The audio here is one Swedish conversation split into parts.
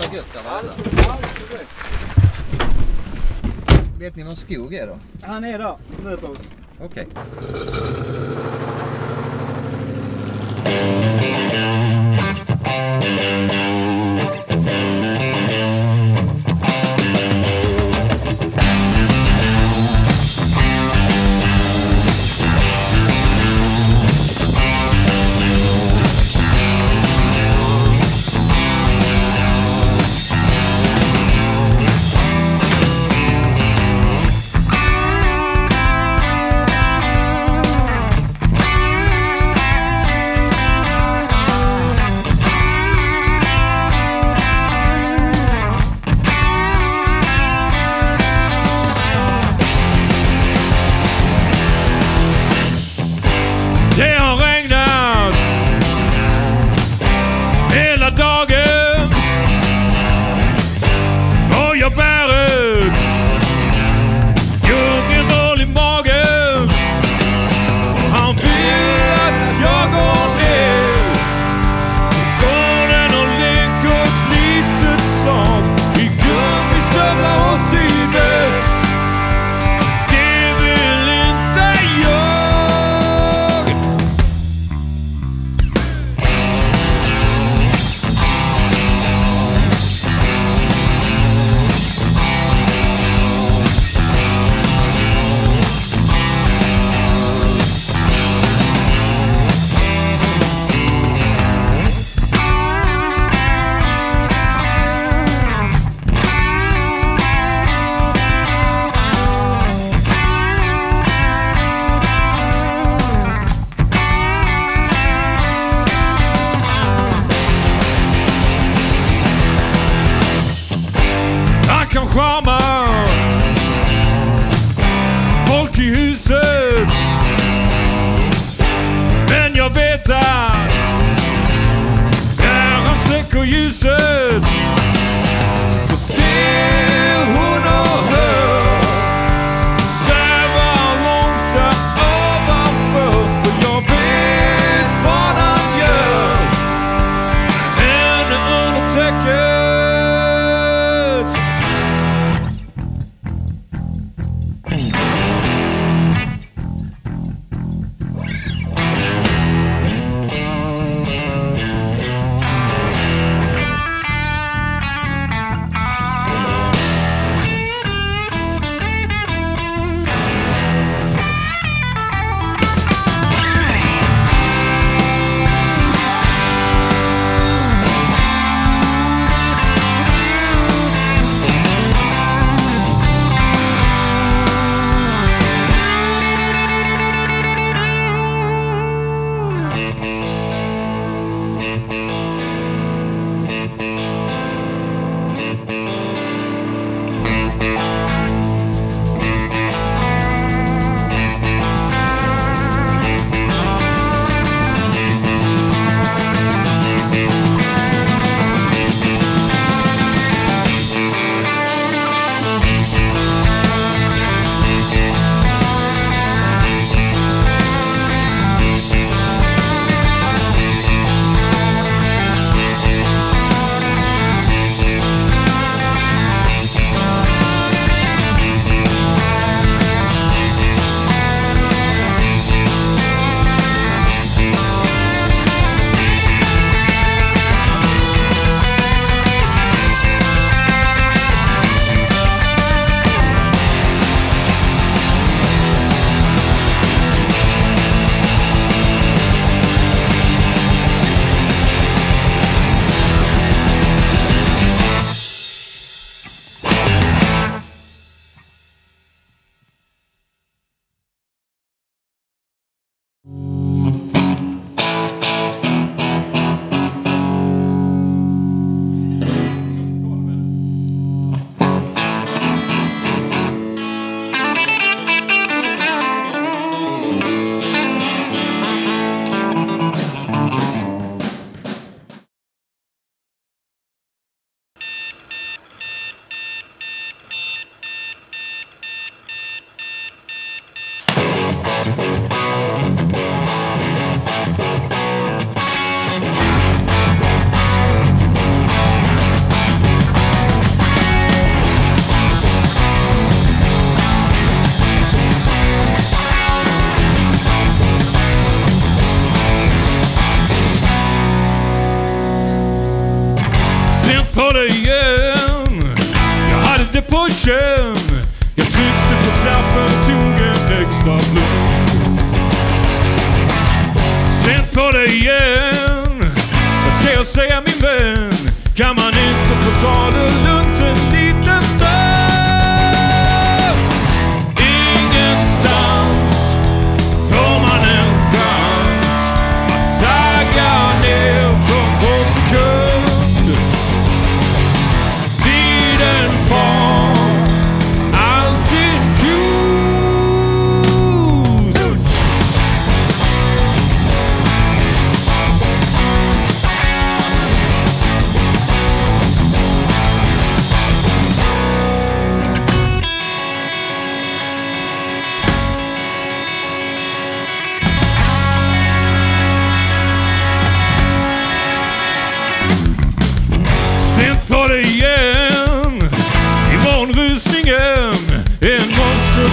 jävla gött där var Vet ni var Skog är då? Han är där, möter oss. Okej. Okay. Santos. säga min vän, kan man inte få ta det lugnt?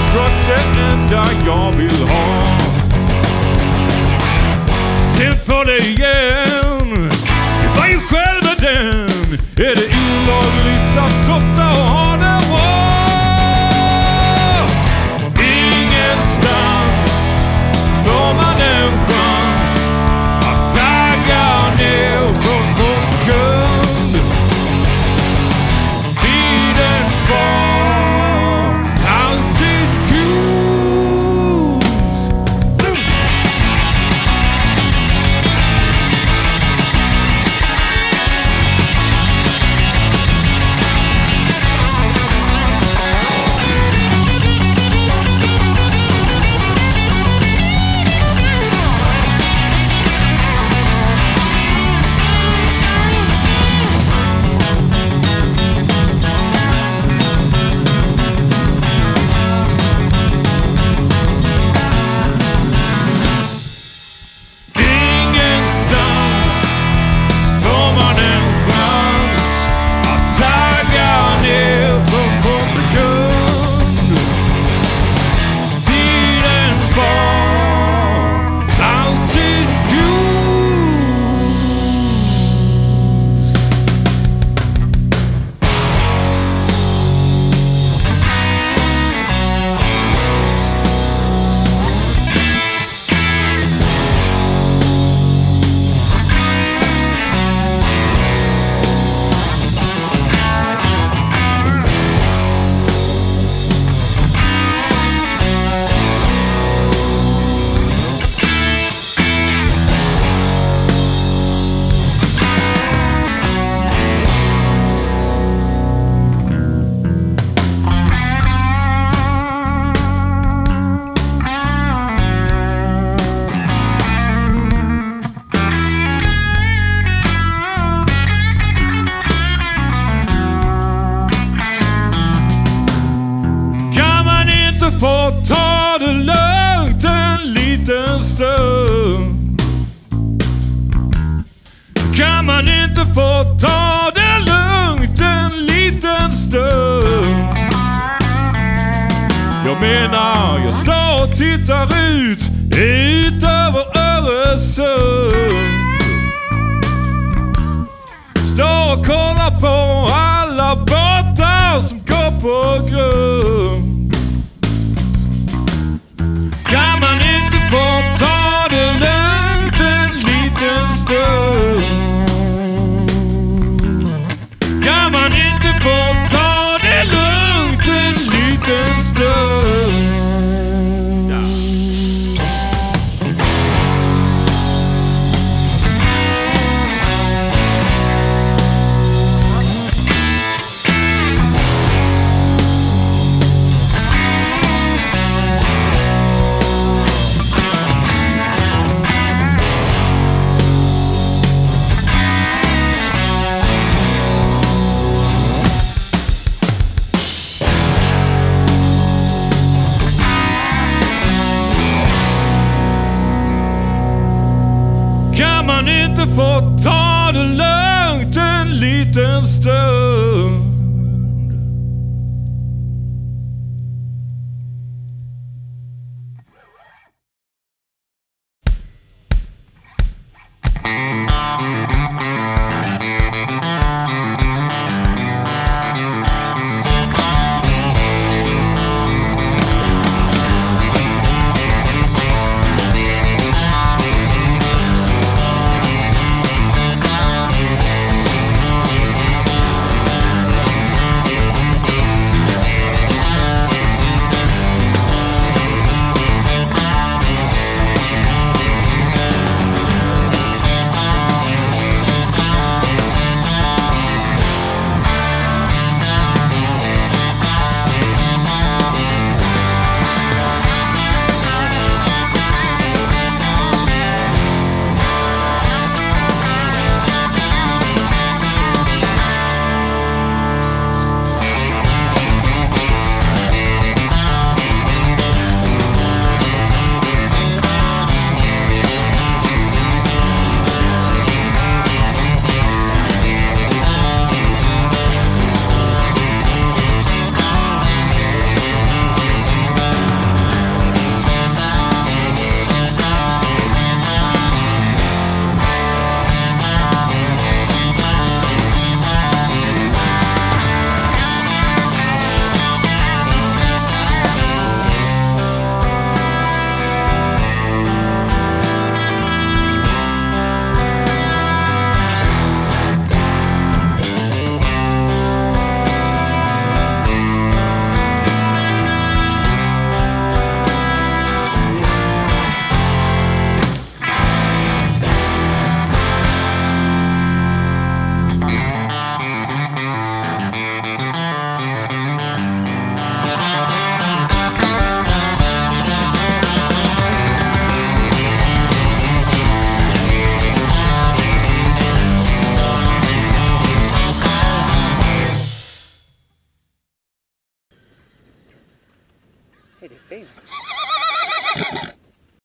exakt det enda jag vill ha. Se på dig igen. Det var ju själva den. Är det illa inte fått ta det lugnt en liten stund. Jag menar, jag står och tittar ut, ut över Öresund. Står och kollar